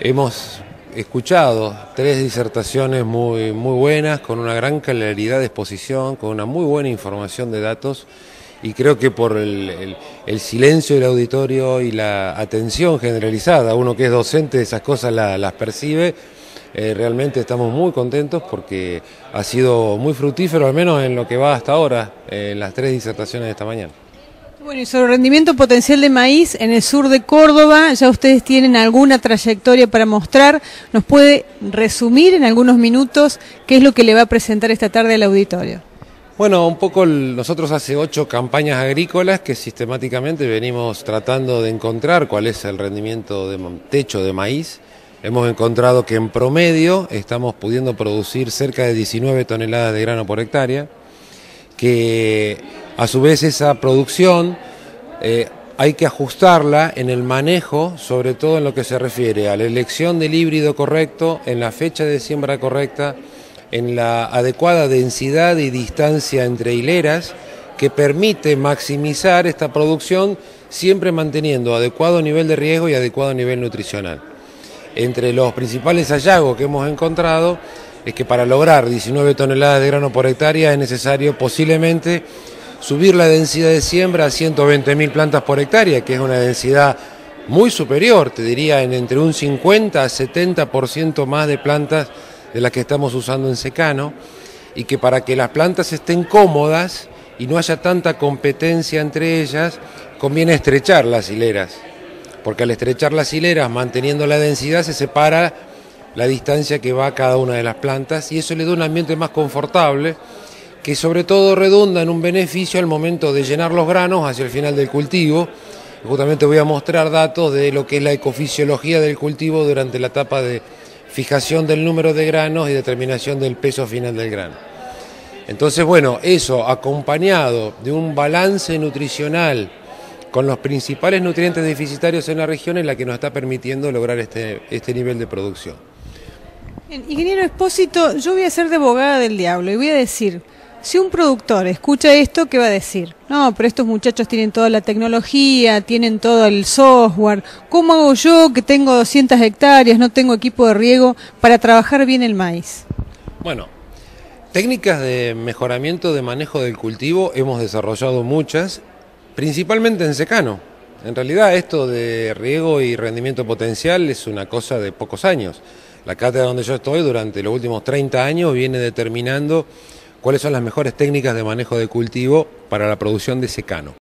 Hemos escuchado tres disertaciones muy, muy buenas, con una gran claridad de exposición, con una muy buena información de datos y creo que por el, silencio del auditorio y la atención generalizada, uno que es docente esas cosas las percibe, eh, realmente estamos muy contentos porque ha sido muy fructífero, al menos en lo que va hasta ahora, en las tres disertaciones de esta mañana. Bueno, y sobre rendimiento potencial de maíz en el sur de Córdoba, ya ustedes tienen alguna trayectoria para mostrar. ¿Nos puede resumir en algunos minutos qué es lo que le va a presentar esta tarde al auditorio? Bueno, un poco nosotros hace ocho campañas agrícolas que sistemáticamente venimos tratando de encontrar cuál es el rendimiento de techo de maíz. Hemos encontrado que en promedio estamos pudiendo producir cerca de 19 toneladas de grano por hectárea, que a su vez esa producción eh, hay que ajustarla en el manejo, sobre todo en lo que se refiere a la elección del híbrido correcto, en la fecha de siembra correcta, en la adecuada densidad y distancia entre hileras que permite maximizar esta producción siempre manteniendo adecuado nivel de riesgo y adecuado nivel nutricional. Entre los principales hallazgos que hemos encontrado es que para lograr 19 toneladas de grano por hectárea es necesario posiblemente subir la densidad de siembra a 120.000 plantas por hectárea, que es una densidad muy superior, te diría en entre un 50 a 70% más de plantas de las que estamos usando en secano, y que para que las plantas estén cómodas y no haya tanta competencia entre ellas, conviene estrechar las hileras, porque al estrechar las hileras, manteniendo la densidad, se separa la distancia que va a cada una de las plantas y eso le da un ambiente más confortable que sobre todo redunda en un beneficio al momento de llenar los granos hacia el final del cultivo. Justamente voy a mostrar datos de lo que es la ecofisiología del cultivo durante la etapa de fijación del número de granos y determinación del peso final del grano. Entonces, bueno, eso acompañado de un balance nutricional con los principales nutrientes deficitarios en la región es la que nos está permitiendo lograr este, este nivel de producción. Ingeniero Espósito, yo voy a ser de abogada del diablo y voy a decir, si un productor escucha esto, ¿qué va a decir? No, pero estos muchachos tienen toda la tecnología, tienen todo el software. ¿Cómo hago yo que tengo 200 hectáreas, no tengo equipo de riego para trabajar bien el maíz? Bueno, técnicas de mejoramiento de manejo del cultivo hemos desarrollado muchas, principalmente en secano. En realidad esto de riego y rendimiento potencial es una cosa de pocos años. La cátedra donde yo estoy durante los últimos 30 años viene determinando cuáles son las mejores técnicas de manejo de cultivo para la producción de secano.